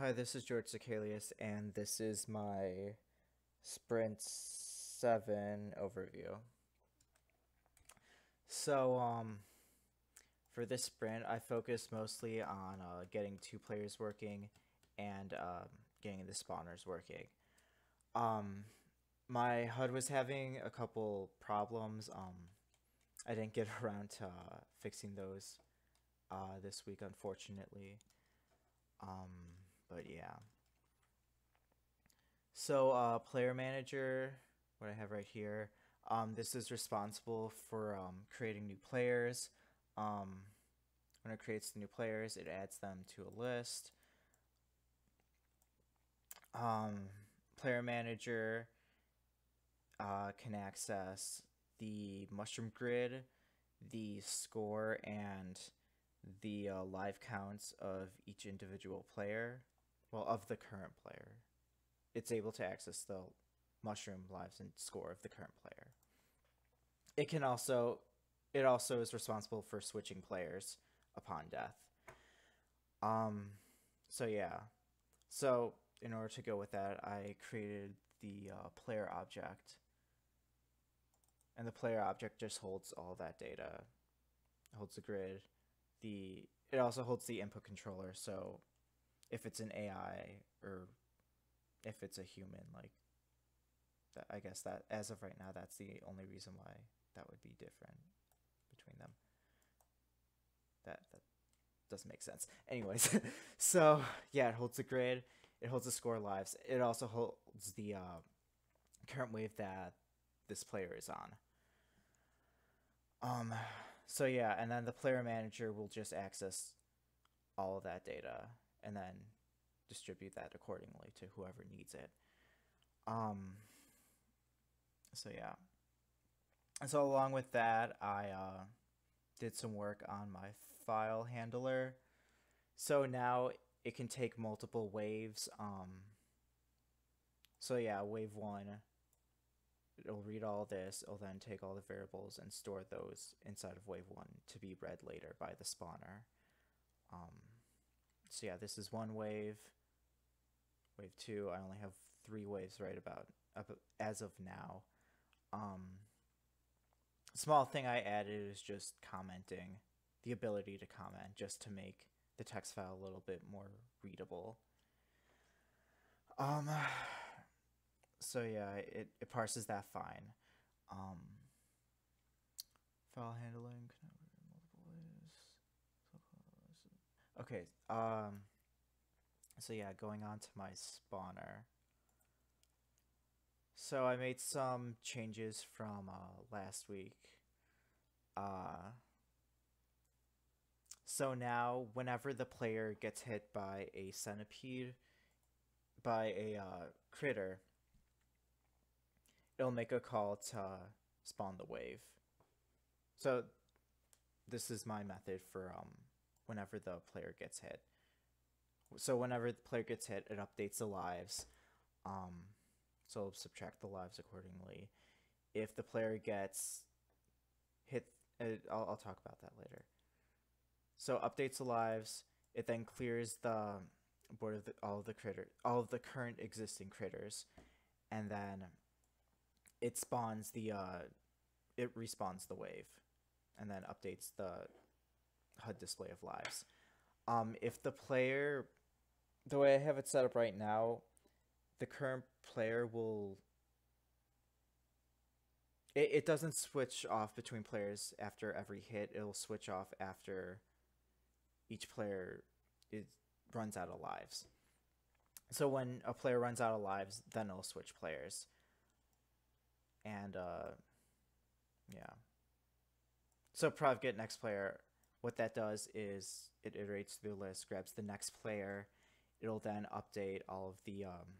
Hi, this is George Sekalias, and this is my Sprint 7 overview. So, um, for this sprint, I focused mostly on uh, getting two players working and um, getting the spawners working. Um, my HUD was having a couple problems. Um, I didn't get around to uh, fixing those uh, this week, unfortunately. Um, but yeah. So, uh, player manager, what I have right here. Um, this is responsible for um, creating new players. Um, when it creates the new players, it adds them to a list. Um, player manager uh, can access the mushroom grid, the score, and the uh, live counts of each individual player, well, of the current player. It's able to access the mushroom lives and score of the current player. It can also, it also is responsible for switching players upon death. Um, so yeah, so in order to go with that, I created the uh, player object, and the player object just holds all that data, holds the grid, the it also holds the input controller. So if it's an AI or if it's a human, like that, I guess that as of right now, that's the only reason why that would be different between them. That that doesn't make sense. Anyways, so yeah, it holds the grid. It holds the score lives. It also holds the uh, current wave that this player is on. Um, so yeah, and then the player manager will just access all of that data and then distribute that accordingly to whoever needs it. Um, so yeah. And so along with that, I uh, did some work on my file handler. So now it can take multiple waves. Um, so yeah, wave one it'll read all this, it'll then take all the variables and store those inside of wave one to be read later by the spawner. Um, so yeah, this is one wave. Wave two, I only have three waves right about, as of now. Um, small thing I added is just commenting, the ability to comment, just to make the text file a little bit more readable. Um, so yeah, it, it parses that fine. Um, file handling, Okay, um, so yeah, going on to my spawner. So I made some changes from uh, last week. Uh, so now, whenever the player gets hit by a centipede, by a uh, critter, it'll make a call to spawn the wave. So this is my method for um, whenever the player gets hit. So whenever the player gets hit, it updates the lives. Um, so subtract the lives accordingly. If the player gets hit, it, uh, I'll, I'll talk about that later. So updates the lives. It then clears the board of the, all of the critter, all of the current existing critters, and then it spawns the uh, it respawns the wave, and then updates the HUD display of lives. Um, if the player, the way I have it set up right now, the current player will. It, it doesn't switch off between players after every hit. It'll switch off after each player is, runs out of lives. So when a player runs out of lives, then it'll switch players and uh, yeah. So prov get next player, what that does is it iterates through the list, grabs the next player, it'll then update all of the um,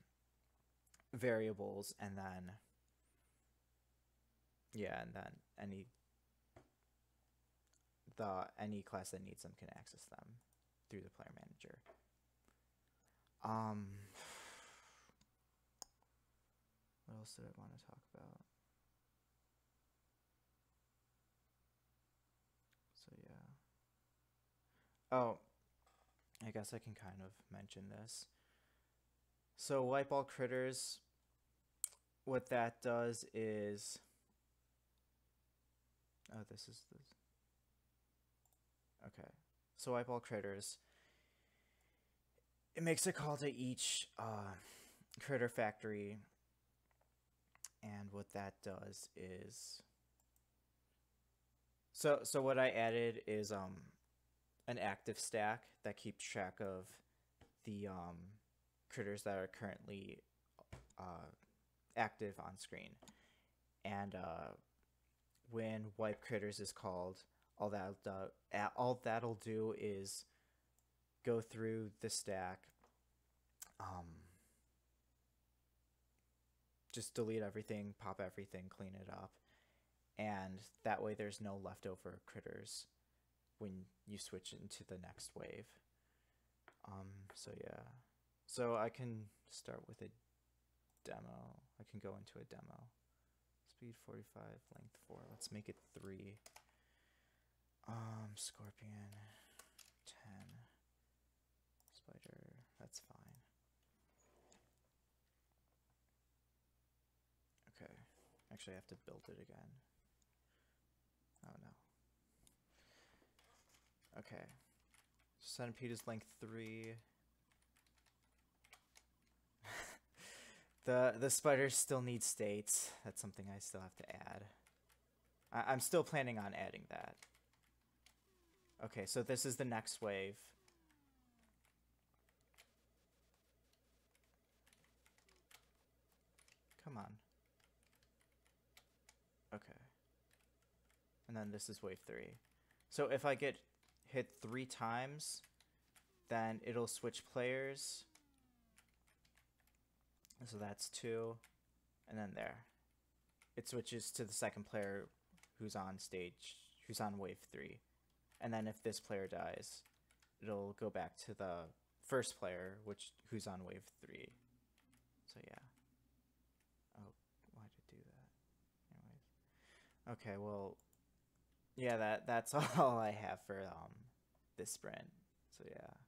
variables, and then yeah, and then any the any class that needs them can access them through the player manager. Um, what else did I want to talk about? So yeah. Oh, I guess I can kind of mention this. So wipe all critters. What that does is. Oh, this is this. Okay. So wipe all critters. It makes a call to each uh, critter factory. And what that does is. So so what I added is um an active stack that keeps track of the um critters that are currently uh, active on screen. And uh, when wipe critters is called, all that uh, all that'll do is go through the stack, um, just delete everything, pop everything, clean it up, and that way there's no leftover critters when you switch into the next wave. Um, so yeah. So I can start with a demo. I can go into a demo. Speed 45, length 4. Let's make it 3. Um, Scorpion 10. Spider, that's fine. Okay. Actually, I have to build it again. Oh no. Okay. Centipede is length 3. The the spiders still need states. That's something I still have to add. I, I'm still planning on adding that. Okay, so this is the next wave. Come on. Okay. And then this is wave three. So if I get hit three times, then it'll switch players so that's two. And then there. It switches to the second player who's on stage, who's on wave three. And then if this player dies, it'll go back to the first player, which who's on wave three. So yeah. Oh, why did it do that? Anyways. Okay, well, yeah, that that's all I have for um this sprint. So yeah.